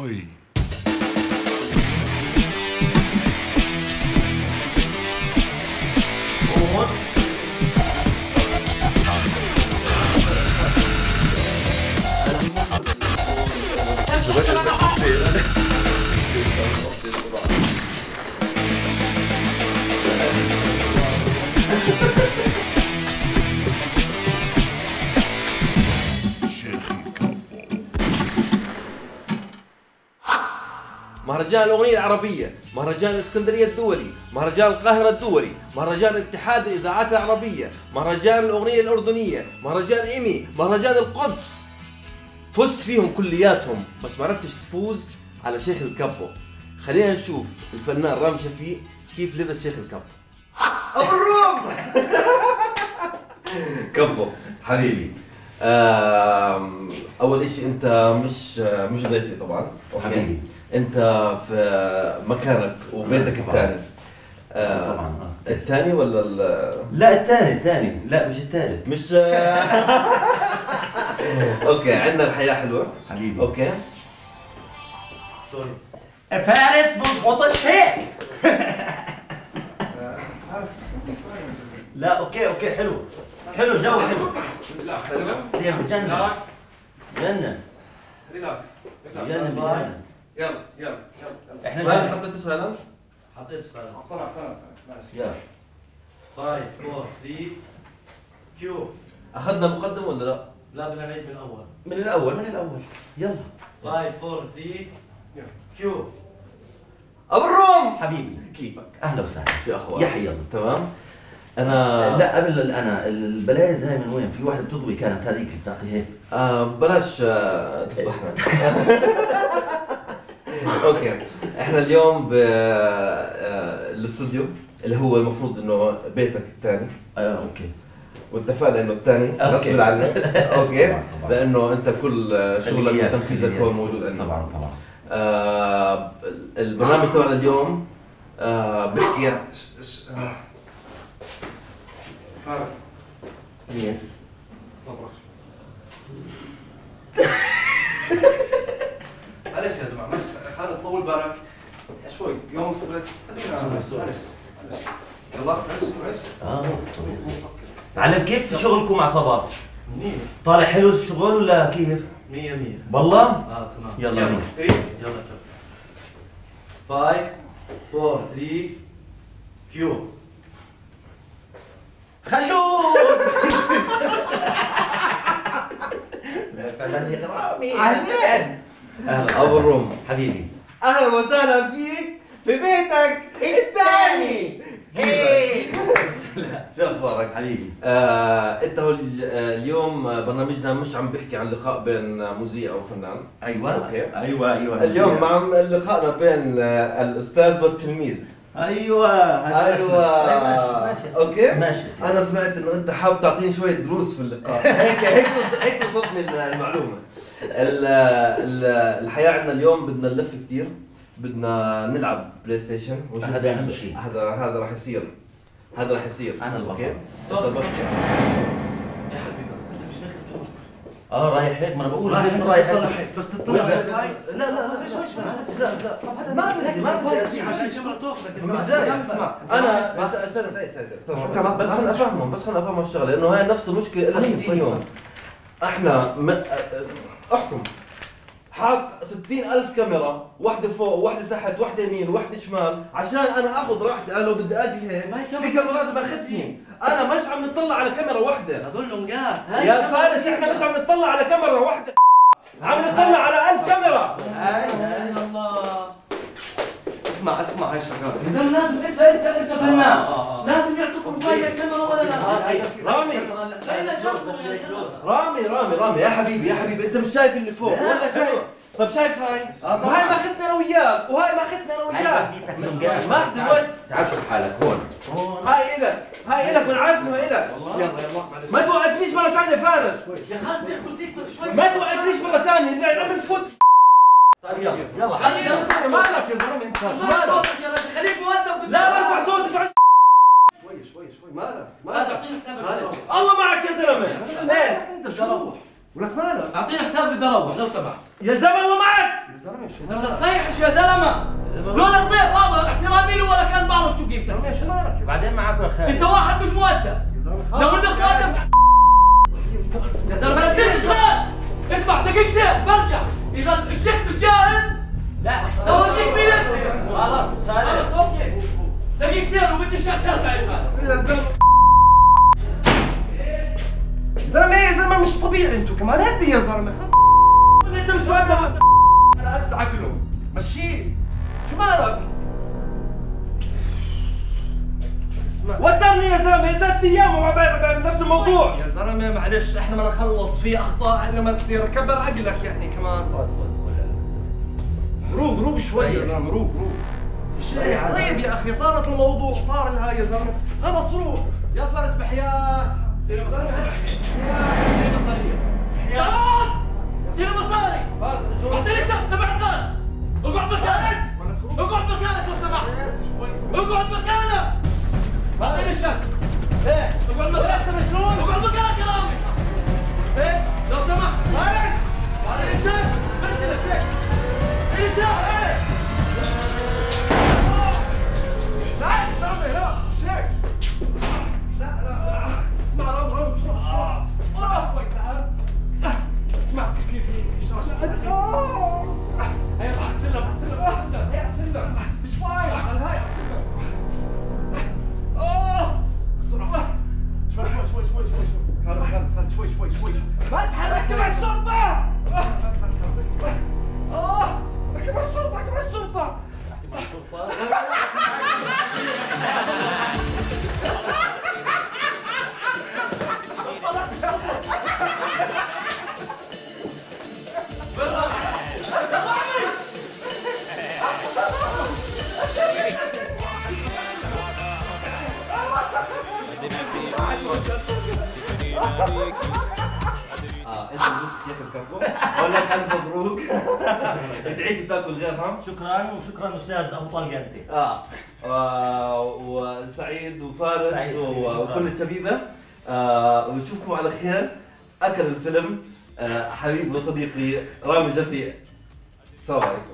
Oi. شيخ مهرجان الأغنية العربية مهرجان الإسكندرية الدولي مهرجان القاهرة الدولي مهرجان اتحاد الإذاعات العربية مهرجان الأغنية الأردنية مهرجان إيمي مهرجان القدس. فزت فيهم كلياتهم بس ما عرفتش تفوز على شيخ الكابو خلينا نشوف الفنان رامي شفيق كيف لبس شيخ الكابو أبو الروم! كابو حبيبي. أول إشي أنت مش مش ضيفي طبعا؟ حبيبي. انت في مكانك وبيتك طبعاً. الثاني. آه، طبعاً، آه. الثاني ولا ال- لا الثاني الثاني. لا مش الثالث. مش okay عندنا الحياة حلوة. حبيبي. okay. sorry فارس بضبط الشيء لا okay okay حلو. حلو جو حلو. زين جنة. جنة. relax جنة بجنة يلا يلا يلا. إحنا فارس جنة حطيت سؤال. حطيت بسرعة بسرعة بسرعة ماشي. يلا. 5 4 3 cue أخذنا مقدم ولا لا؟ لا بدنا نعيد من الأول. من الأول من الأول. يلا. 5 4 3 cue أبو الروم! حبيبي. كيفك؟ أهلا وسهلا. يا أخوان. يحيى الله. تمام. أنا لا قبل أنا البلايز هاي من وين؟ في واحدة بتضوي كانت هذيك اللي بتعطي هيك. آه بلاش آه تفضحنا okay. إحنا اليوم بالاستوديو اللي هو المفروض انه بيتك الثاني. آه okay. واتفقنا انه الثاني. غصب عنك okay. لأنه أنت كل شغلك فنيات، وتنفيذك. هو موجود عندنا طبعا طبعا. آه البرنامج تبعنا اليوم آه آه. فارس. yes صبرك معلش يا جماعة معلش. خالد طول بالك شوي. يوم stress. خلينا sorry، معلش sorry. معلش يلا آه علم كيف شغلكم مع صباح؟ منيح طالع حلو الشغل ولا كيف؟ 100 100 والله؟ آه تمام. يلا يلا. يلا. cue 5 4 3 cue خلود رامي أهلين. أهلا. أبو الروم حبيبي. أهلا وسهلا فيك في بيتك الثاني. هي شو أخبارك؟ حبيبي؟ آه، أنت آه، اليوم آه، برنامجنا مش عم بيحكي عن لقاء بين آه، مذيع وفنان أيوه. okay. أيوه أيوه اليوم مع لقائنا بين الأستاذ والتلميذ. أيوه. أيوه. ماشي ماشي يا سيدي. okay. ماشي يا سيدي. أنا سمعت إنه أنت حابب تعطيني شوية دروس في اللقاء. هيك هيك هيك وصلتني المعلومة. ال- ال- الحياة عندنا اليوم بدنا نلف كثير بدنا نلعب PlayStation هذا أهم شيء. هذا هذا راح يصير. هذا راح يصير. أنا البطل. okay. يا حبيبي بس أنت مش آه رايح هيك ما أنا بقول رايح رايح هيك؟ بس لا تطلع لا لا لا لا ليش ليش لا لا طب هذا ما بدي ما بدي. عشان الكاميرا تاخذك مش اسمع اسمع. أنا بس استنى سعيد سعيد بس خليني. أفهمهم بس خليني افهم الشغلة لأنه هاي نفس المشكلة. لها طيب، 60 طيب. يوم. إحنا. أحكم. حاط 60000 كاميرا واحدة فوق وواحدة تحت واحدة يمين وواحدة شمال عشان أنا آخذ راحتي أنا لو بدي أجي هيك ما هي في كاميرا. كاميرات باخذني أنا مش عم نطلع على كاميرا واحدة. هذول لونجات. يا فارس إحنا مش عم نطلع على كاميرا واحدة. عم نطلع على 1000 كاميرا. هاي الله. اسمع اسمع هاي يا زلمه لازم انت انت انت فنان آه، آه. فايده الكاميرا ولا لا؟ رامي جربوا يا زلمة. رامي رامي رامي. يا حبيبي يا حبيبي أنت مش شايف اللي فوق ولا شايف طب شايف هاي؟ آه، ما هاي ماخذنا أنا وياك وهاي ماخذنا أنا وياك. ماخذ وين؟ تعال شوف حالك هون. هاي إلك هاي إلك وأنا عارف انه الك يلا يلا ما توقفنيش مرة ثانية فارس. يا خالتي كرسيك بس شوي. ما توقفنيش مرة ثانية يعني عم نفوت طيب يلا يلا مالك يا زلمة؟ انت شو ارفع مالك؟ صوتك يا رجل خليك مؤدب لا برفع صوتك تعال شوي شوي شوي مالك لا مالك تعطيني حساب خالد. الكاميرا. الله معك يا زلمه إيه انت شو ولك مالك أعطيني حساب بدي أروح لو سمحت. يا زلمة الله معك! يا زلمة شو بدك مالك تصيحش يا زلمة؟ لولا الضيف هذا احترامي له ولا كان بعرف شو يا قيمتك زلمة شو مالك؟ بعدين معك يا خالد. أنت واحد مش مؤدب. يا زلمة لو خلص انك مؤدب يا زلمة ما خال اسمع. دقيقتين برجع. إذا الشيخ بتجهز لا. لو اوديك بيدك خلاص خالد. خلص أوكي. دقيقتين وبدي الشيخ يا خالد يا زلمه زلمه يا زلمه مش طبيعي. أنتوا كمان هدي يا زلمة. خلص انت مش مؤدب على قد عقله مشيه شو مالك؟ اسمع. وترني يا زلمة. ثلاث أيام وما بنفس الموضوع. يا زلمة معلش. إحنا بدنا نخلص في أخطاء إحنا ما تصير كبر عقلك يعني كمان. روق روق شوي. يا زلمة روق روق. طيب يا أخي صارت الموضوع صار لها يا زلمة. خلص روق. يا فارس بحياة. اديني مصاري تعال اديني مصاري. فارس اعطيني بعد خال اقعد مكانك اقعد مكانك لو سمحت. اقعد مكانك اعطيني شغله إيه. اقعد مكانك أنت مجنون. اقعد مكانك يا رامي إيه. لو سمحت. فارس. اعطيني شغله ارسل يا شيخ. اعطيني شغله آه إنت بس شيخ الكفو أقول لك الف مبروك. تعيش تاكل غيرهم شكرا وشكرا أستاذ ابو طلقه انت آه وسعيد وفارس وكل الشبيبة. آه ونشوفكم على خير. أكل الفيلم. آه حبيبي وصديقي رامي جفي. السلام عليكم.